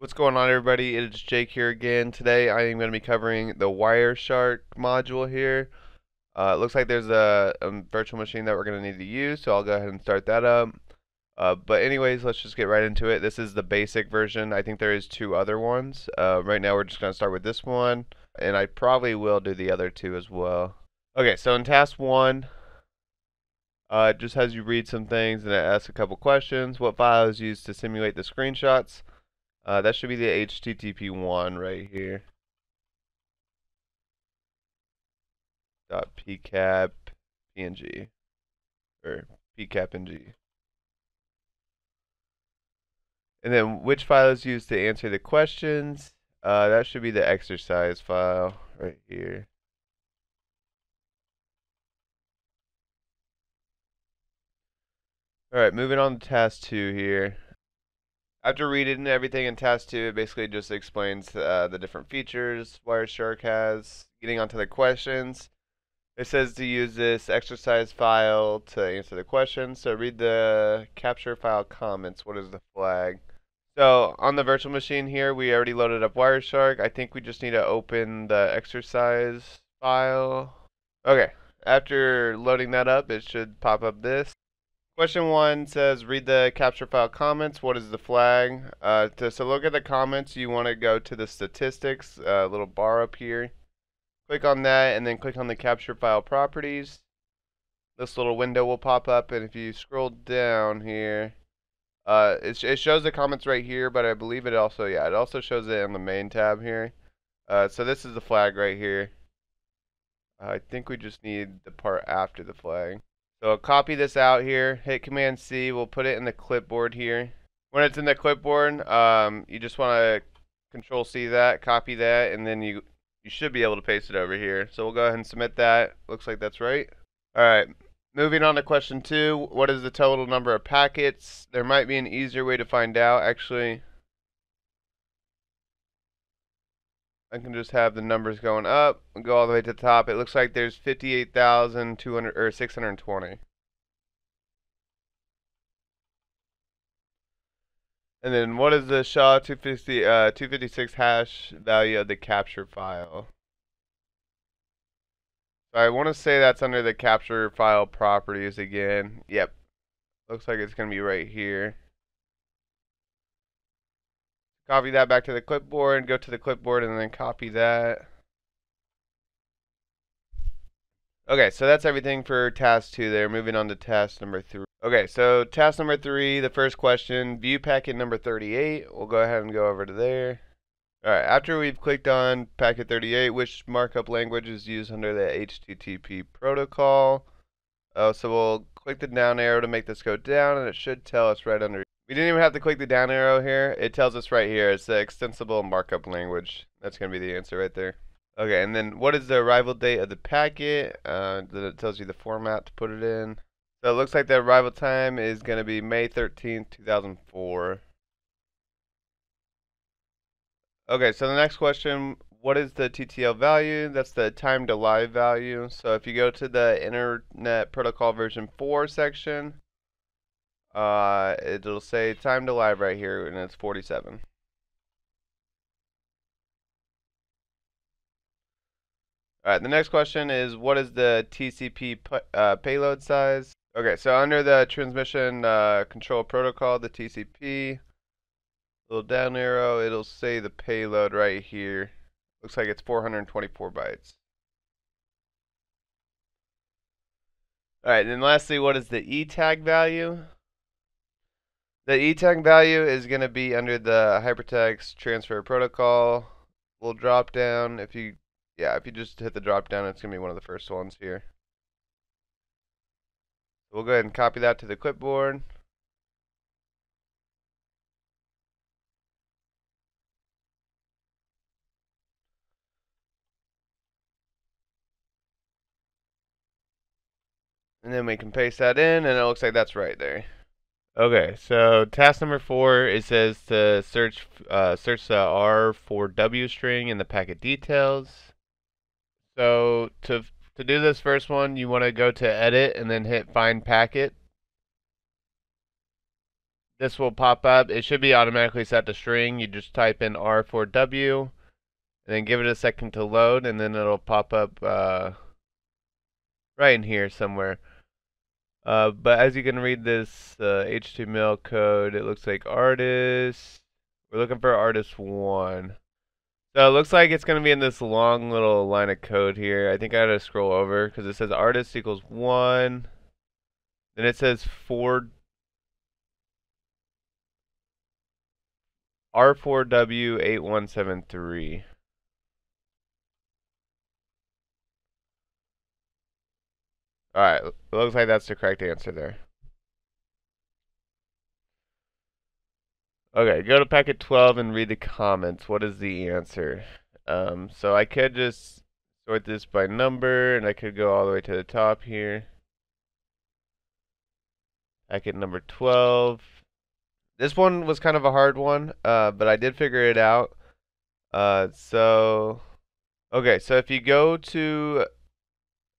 What's going on everybody? It's Jake here again. Today I am going to be covering the Wireshark module here. Uh, it looks like there's a, a, virtual machine that we're going to need to use, so I'll go ahead and start that up. Uh, but anyways, let's just get right into it. This is the basic version. I think there is two other ones. Uh, right now we're just going to start with this one, and I probably will do the other two as well. Okay, so in task one, uh, it just has you read some things and it asks a couple questions. What file is used to simulate the screenshots? Uh, that should be the HTTP one right here. Dot pcap png or pcapng. And then which file is used to answer the questions? Uh, that should be the exercise file right here. Alright, moving on to task 2 here. After reading everything in task 2, it basically just explains uh, the different features Wireshark has. Getting onto the questions, it says to use this exercise file to answer the questions. So read the capture file comments. What is the flag? So on the virtual machine here, we already loaded up Wireshark. I think we just need to open the exercise file. Okay, after loading that up, it should pop up this. Question one says, read the capture file comments. What is the flag? Uh, to, so look at the comments, you want to go to the statistics, uh, little bar up here. Click on that and then click on the capture file properties. This little window will pop up and if you scroll down here, uh, it, it shows the comments right here, but I believe it also, yeah, it also shows it on the main tab here. Uh, so this is the flag right here. I think we just need the part after the flag. So I'll copy this out here, hit Command C, we'll put it in the clipboard here. When it's in the clipboard, um, you just want to Control C that, copy that, and then you you should be able to paste it over here. So we'll go ahead and submit that. Looks like that's right. Alright, moving on to question two. What is the total number of packets? There might be an easier way to find out, actually. I can just have the numbers going up and go all the way to the top. It looks like there's 58,200 or 620. And then what is the SHA 250, uh, 256 hash value of the capture file? I want to say that's under the capture file properties again. Yep. Looks like it's going to be right here. Copy that back to the clipboard, go to the clipboard and then copy that. Okay, so that's everything for task two there. Moving on to task number three. Okay, so task number three, the first question, view packet number 38. We'll go ahead and go over to there. Alright, after we've clicked on packet 38, which markup language is used under the HTTP protocol? Uh, so we'll click the down arrow to make this go down, and it should tell us right under we didn't even have to click the down arrow here. It tells us right here. It's the extensible markup language. That's going to be the answer right there. Okay, and then what is the arrival date of the packet? Uh, then it tells you the format to put it in. So it looks like the arrival time is going to be May 13th, 2004. Okay, so the next question, what is the TTL value? That's the time to live value. So if you go to the Internet Protocol version 4 section, uh, it'll say time to live right here, and it's 47. Alright, the next question is what is the TCP uh, payload size? Okay, so under the transmission uh, control protocol, the TCP, little down arrow, it'll say the payload right here. Looks like it's 424 bytes. Alright, and then lastly, what is the E tag value? The ETAG value is going to be under the hypertext transfer protocol. We'll drop down. If you, yeah, if you just hit the drop down, it's going to be one of the first ones here. We'll go ahead and copy that to the clipboard. And then we can paste that in, and it looks like that's right there. Okay, so task number four, it says to search uh, search the R4W string in the packet details. So to to do this first one, you want to go to edit and then hit find packet. this will pop up. It should be automatically set to string. You just type in R4W and then give it a second to load and then it'll pop up uh, right in here somewhere. Uh, but as you can read this uh, HTML code, it looks like artist. We're looking for artist one. So it looks like it's going to be in this long little line of code here. I think I gotta scroll over because it says artist equals one. Then it says for R4W8173. Alright, looks like that's the correct answer there. Okay, go to packet 12 and read the comments. What is the answer? Um, so I could just sort this by number, and I could go all the way to the top here. Packet number 12. This one was kind of a hard one, uh, but I did figure it out. Uh, so, okay, so if you go to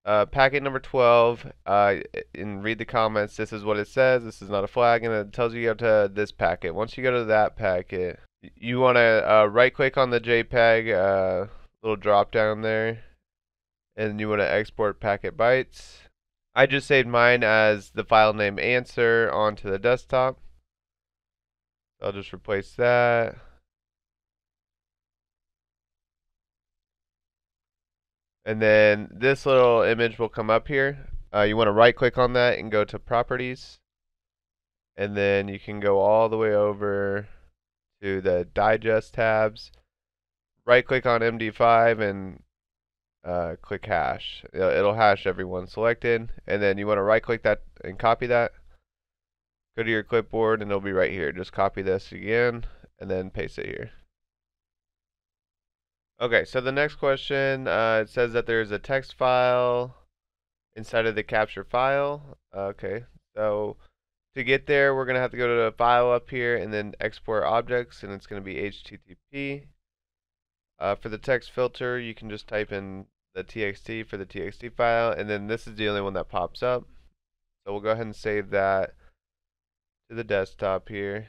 uh, packet number 12, uh, and read the comments, this is what it says. This is not a flag, and it tells you to go to this packet. Once you go to that packet, you want to uh, right click on the JPEG uh, little drop down there, and you want to export packet bytes. I just saved mine as the file name answer onto the desktop. I'll just replace that. And then this little image will come up here. Uh, you want to right click on that and go to properties. And then you can go all the way over to the digest tabs. Right click on MD5 and uh, click hash. It'll hash everyone selected. And then you want to right click that and copy that. Go to your clipboard and it'll be right here. Just copy this again and then paste it here. Okay, so the next question, uh, it says that there's a text file inside of the capture file. Okay, so to get there, we're going to have to go to the file up here and then export objects, and it's going to be HTTP. Uh, for the text filter, you can just type in the txt for the txt file, and then this is the only one that pops up. So we'll go ahead and save that to the desktop here.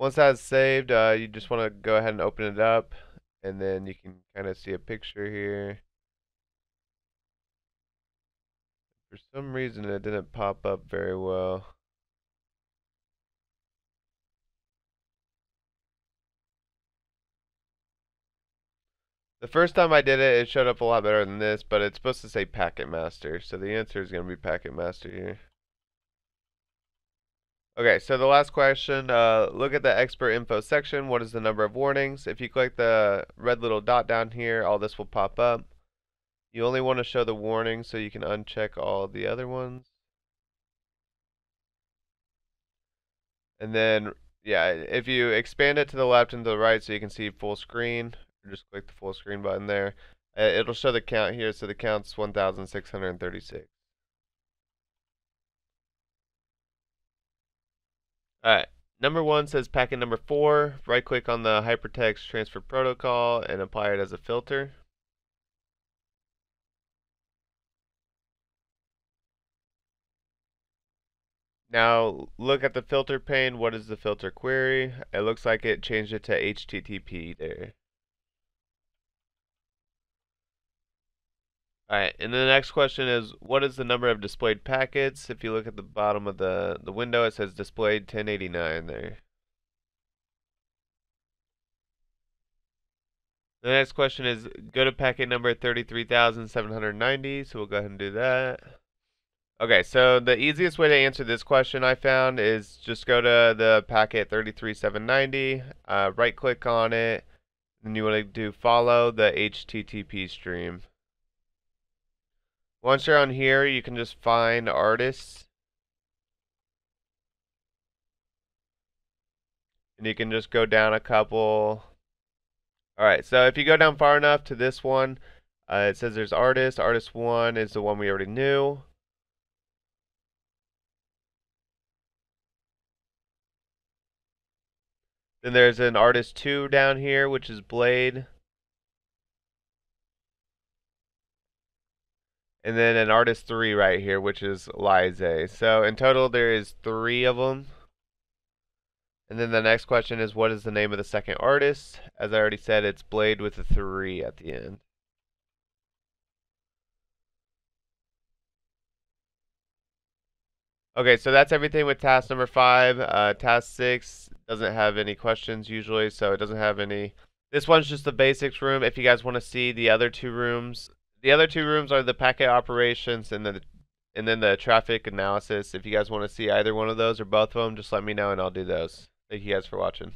Once that's saved, uh, you just want to go ahead and open it up, and then you can kind of see a picture here. For some reason, it didn't pop up very well. The first time I did it, it showed up a lot better than this, but it's supposed to say Packet Master, so the answer is going to be Packet Master here. Okay, so the last question, uh, look at the expert info section. What is the number of warnings? If you click the red little dot down here, all this will pop up. You only want to show the warnings so you can uncheck all the other ones. And then, yeah, if you expand it to the left and to the right so you can see full screen, just click the full screen button there. Uh, it'll show the count here, so the count's 1,636. Alright, number one says packet number four. Right click on the hypertext transfer protocol and apply it as a filter. Now look at the filter pane. What is the filter query? It looks like it changed it to HTTP there. Alright, and the next question is, what is the number of displayed packets? If you look at the bottom of the, the window, it says displayed 1089 there. The next question is, go to packet number 33,790, so we'll go ahead and do that. Okay, so the easiest way to answer this question I found is just go to the packet 33790, uh, right click on it, and you want to do follow the HTTP stream. Once you're on here, you can just find artists. And you can just go down a couple. Alright, so if you go down far enough to this one, uh, it says there's artist. Artist 1 is the one we already knew. Then there's an artist 2 down here, which is Blade. And then an artist three right here, which is Lize. So in total, there is three of them. And then the next question is, what is the name of the second artist? As I already said, it's Blade with a three at the end. Okay, so that's everything with task number five. Uh, task six doesn't have any questions usually, so it doesn't have any. This one's just the basics room. If you guys want to see the other two rooms, the other two rooms are the packet operations and the and then the traffic analysis. If you guys want to see either one of those or both of them, just let me know and I'll do those. Thank you guys for watching.